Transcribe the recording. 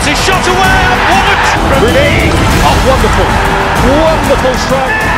It's a shot away. What a... Oh, wonderful. Wonderful strike.